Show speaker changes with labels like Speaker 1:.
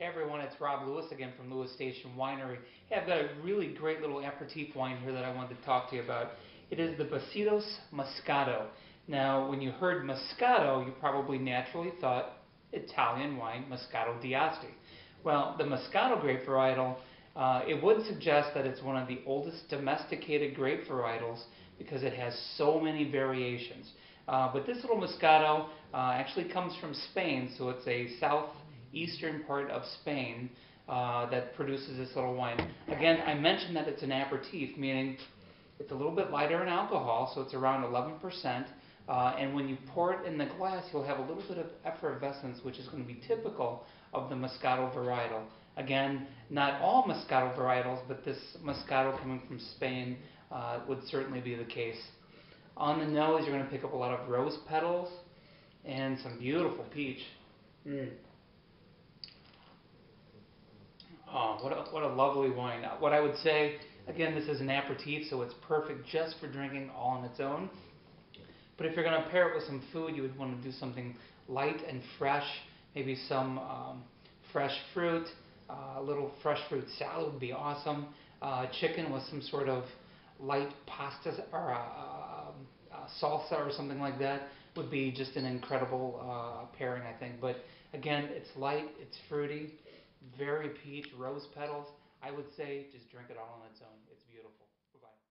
Speaker 1: Hey everyone, it's Rob Lewis again from Lewis Station Winery. Hey, I've got a really great little aperitif wine here that I wanted to talk to you about. It is the Besitos Moscato. Now, when you heard Moscato, you probably naturally thought Italian wine, Moscato d'Asti. Well, the Moscato grape varietal, uh, it would suggest that it's one of the oldest domesticated grape varietals because it has so many variations. Uh, but this little Moscato uh, actually comes from Spain, so it's a south eastern part of Spain uh, that produces this little wine. Again, I mentioned that it's an aperitif, meaning it's a little bit lighter in alcohol, so it's around 11%. Uh, and when you pour it in the glass, you'll have a little bit of effervescence, which is going to be typical of the Moscato varietal. Again, not all Moscato varietals, but this Moscato coming from Spain uh, would certainly be the case. On the nose, you're going to pick up a lot of rose petals and some beautiful peach. Mm. What a, lovely wine. What I would say, again, this is an aperitif, so it's perfect just for drinking all on its own. But if you're going to pair it with some food, you would want to do something light and fresh, maybe some um, fresh fruit, uh, a little fresh fruit salad would be awesome. Uh, chicken with some sort of light pasta or uh, um, uh, salsa or something like that would be just an incredible uh, pairing, I think. But again, it's light, it's fruity very peach, rose petals. I would say just drink it all on its own. It's beautiful. Bye-bye.